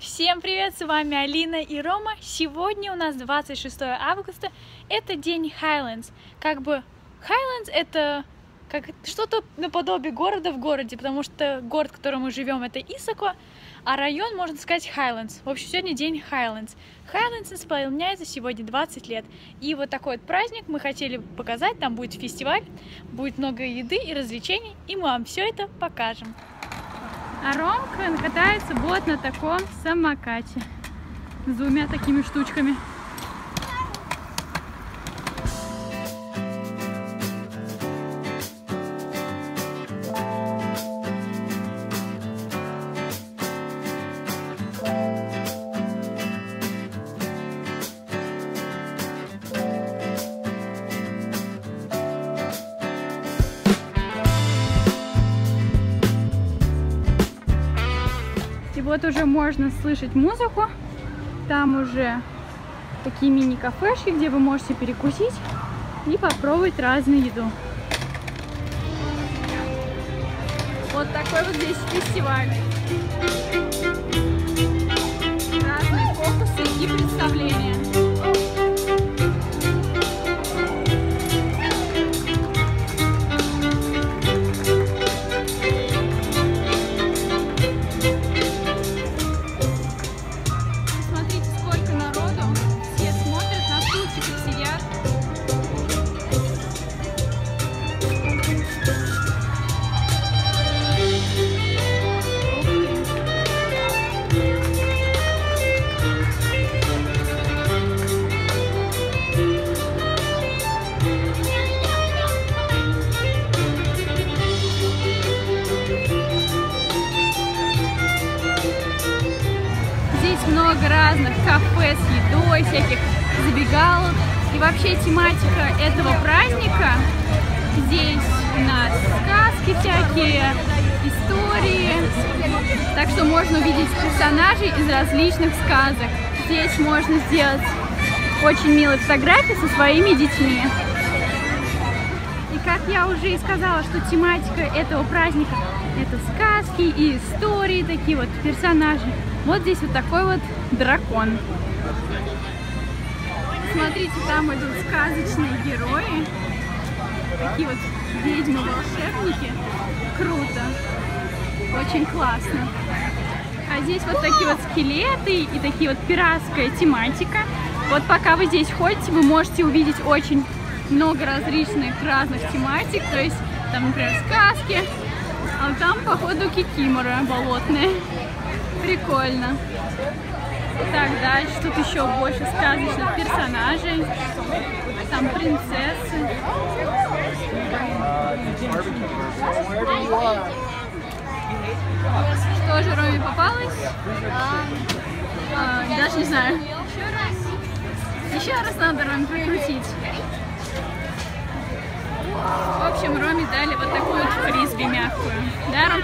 Всем привет, с вами Алина и Рома. Сегодня у нас 26 августа, это день Highlands. Как бы Highlands это как что-то наподобие города в городе, потому что город, в котором мы живем, это Исако, а район, можно сказать, Highlands. В общем, сегодня день Highlands. Highlands исполняется сегодня 20 лет. И вот такой вот праздник мы хотели показать. Там будет фестиваль, будет много еды и развлечений, и мы вам все это покажем. А Ромка катается вот на таком самокате с двумя такими штучками. Вот уже можно слышать музыку. Там уже такие мини-кафешки, где вы можете перекусить и попробовать разную еду. Вот такой вот здесь фестиваль. Разных кафе с едой, всяких забегалок. И вообще тематика этого праздника здесь у нас сказки всякие, истории. Так что можно увидеть персонажей из различных сказок. Здесь можно сделать очень милые фотографии со своими детьми. И как я уже и сказала, что тематика этого праздника это сказки и истории, такие вот персонажи. Вот здесь вот такой вот дракон. Смотрите, там идут сказочные герои. Такие вот ведьмы-волшебники. Круто. Очень классно. А здесь вот такие вот скелеты и такие вот пиратская тематика. Вот пока вы здесь ходите, вы можете увидеть очень много различных разных тематик. То есть там, например, сказки, а там, походу, кикимора болотная. Прикольно. Так, дальше тут еще больше сказочных персонажей. Там принцессы. Что же Роме попалось? А, даже не знаю. Еще раз надо Роме прикрутить. В общем, Роме дали вот такую вот фрисби мягкую. Да, Ром,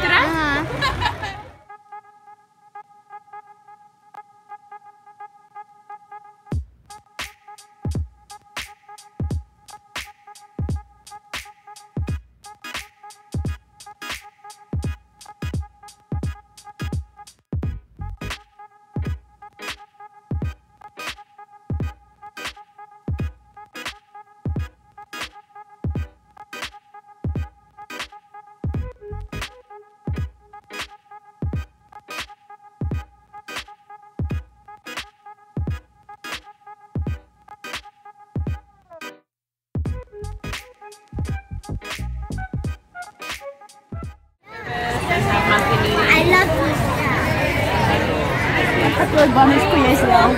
Такую баночку я сделал.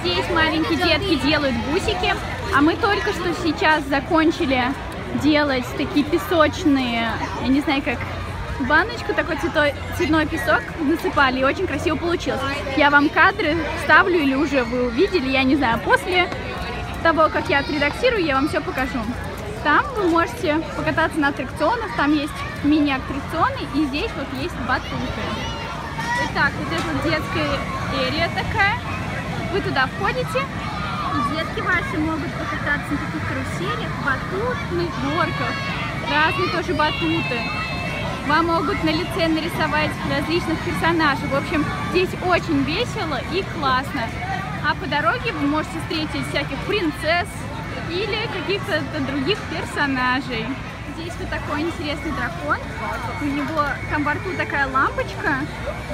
Здесь маленькие детки делают бусики, а мы только что сейчас закончили делать такие песочные, я не знаю как, баночку, такой цветой, цветной песок насыпали, и очень красиво получилось. Я вам кадры ставлю или уже вы увидели, я не знаю, после того, как я отредактирую, я вам все покажу. Там вы можете покататься на аттракционах, там есть мини-аттракционы, и здесь вот есть батуты. Итак, вот это вот детская эрия такая. Вы туда входите, и детки ваши могут покататься на таких каруселях, батутных горках. Разные тоже батуты. Вам могут на лице нарисовать различных персонажей. В общем, здесь очень весело и классно. А по дороге вы можете встретить всяких принцесс или каких-то других персонажей. Здесь вот такой интересный дракон. У него там во рту такая лампочка,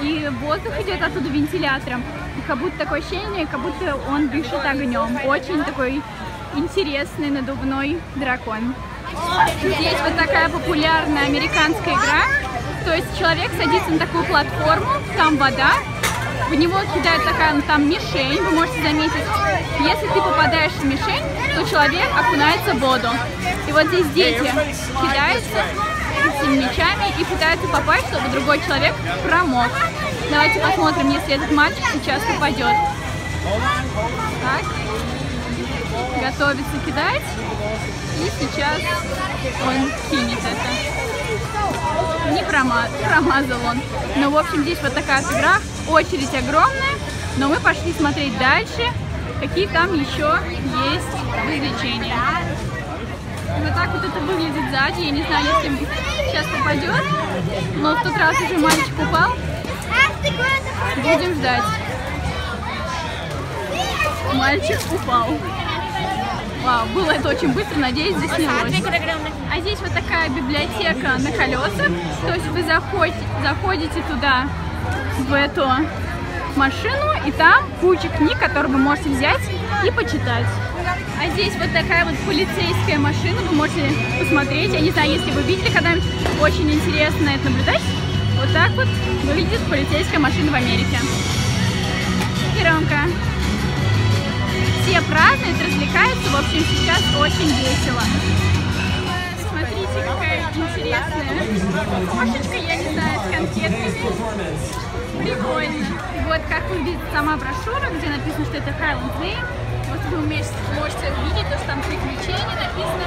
и воздух идет оттуда вентилятором. И как будто такое ощущение, как будто он дышит огнем. Очень такой интересный надувной дракон. Здесь вот такая популярная американская игра. То есть человек садится на такую платформу, там вода, в него кидает такая ну, там мишень, вы можете заметить. Если ты попадаешь в мишень, то человек окунается в воду. И вот здесь дети кидаются этими мечами и пытаются попасть, чтобы другой человек промок. Давайте посмотрим, если этот мальчик сейчас попадет. Так. Готовится кидать. И сейчас он кинет это. Не прома промазал он. Но, в общем, здесь вот такая игра. Очередь огромная. Но мы пошли смотреть дальше, какие там еще есть развлечения. Вот так вот это выглядит сзади. Я не знаю, если сейчас попадет. Но в тот раз уже мальчик упал. Будем ждать. Мальчик упал. Вау, было это очень быстро, надеюсь, заснялось. А здесь вот такая библиотека на колесах. То есть вы заходите, заходите туда, в эту машину, и там куча книг, которые вы можете взять и почитать. А здесь вот такая вот полицейская машина, вы можете посмотреть. Я не знаю, если вы видели когда-нибудь, очень интересно это наблюдать. Вот так вот выглядит полицейская машина в Америке. Громко все празднуют, общем, сейчас очень весело. Смотрите, какая интересная кошечка, я не знаю, с конфетками. Прикольно. Вот как выглядит сама брошюра, где написано, что это Highland Lane. Вот вы можете увидеть, то, что там приключения написано,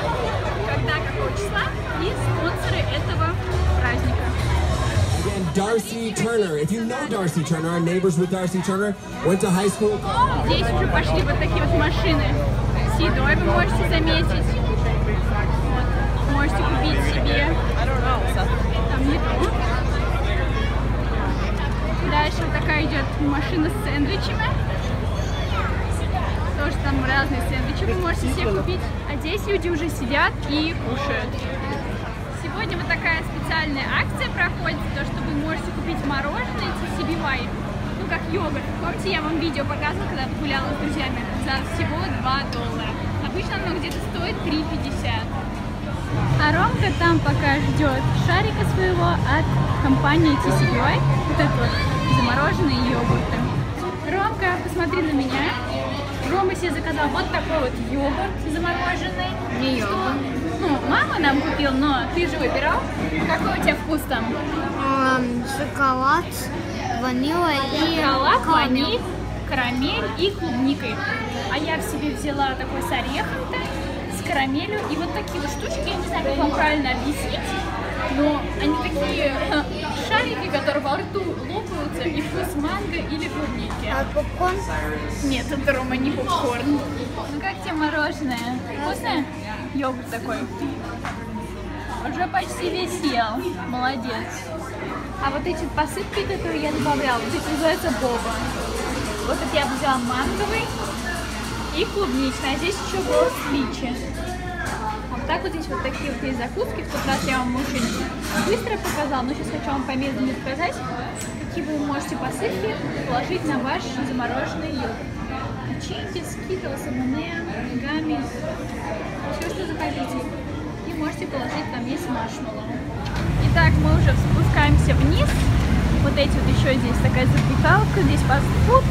когда, какого числа, и спонсоры этого праздника. Darcy Turner. If you know Darcy Turner, our neighbors with Darcy Turner, went to high school. Здесь уже пошли вот такие вот машины с едой, вы можете заметить. Вот. Можете купить себе там еду. Дальше вот такая идет машина с сэндвичами. Тоже там разные сэндвичи вы можете себе купить. А здесь люди уже сидят и кушают. Сегодня вот такая специальная акция проходит, то что вы можете купить мороженое TCBY, ну как йогурт. Помните, я вам видео показывала, когда гуляла с друзьями, за всего 2 доллара. Обычно оно где-то стоит 3,50. А Ромка там пока ждет шарика своего от компании TCBY, вот это вот замороженные йогурты. Ромка, посмотри на меня. Рома себе заказал вот такой вот йогурт замороженный. Не йогурт. Ну, мама нам купила, но ты же выбирал. Какой у тебя вкус там? Шоколад, ванила и Шоколад, ваниль, карамель и клубникой. А я в себе взяла такой с орехом-то, с карамелью. И вот такие вот штучки, я не знаю, как вам правильно объяснить, но они такие шарики, которые во рту лопаются, и вкус манго или клубники. А попкорн? Нет, это Рома не попкорн. Ну как тебе мороженое? Вкусное? Йогурт такой. Уже почти весь съел. Молодец. А вот эти посыпки, которые я добавляла, вот эти называются боба. Вот это я взяла манговый и клубничный, а здесь еще был личи. А вот так вот здесь вот такие вот есть закуски. В тот раз я вам очень быстро показала, но сейчас хочу вам помедленнее показать, какие вы можете посыпки положить на ваш замороженный йогурт. Печеньки, скитлс, M&M, гамми, все, что захотите. И можете положить там есть маршмеллоу. Итак, мы уже спускаемся вниз. Вот эти вот еще здесь такая запекалка, здесь фастфуд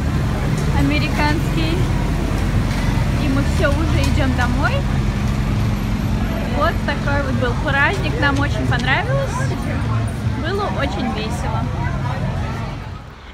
американский. И мы все уже идем домой. Вот такой вот был праздник, нам очень понравилось. Было очень весело.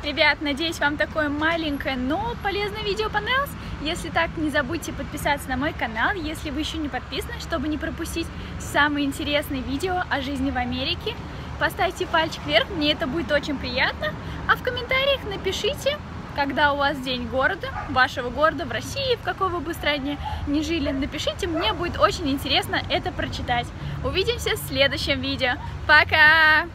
Ребят, надеюсь, вам такое маленькое, но полезное видео понравилось. Если так, не забудьте подписаться на мой канал, если вы еще не подписаны, чтобы не пропустить самые интересные видео о жизни в Америке. Поставьте пальчик вверх, мне это будет очень приятно. А в комментариях напишите, когда у вас день города, вашего города в России, в какой вы бы стране не жили. Напишите, мне будет очень интересно это прочитать. Увидимся в следующем видео. Пока!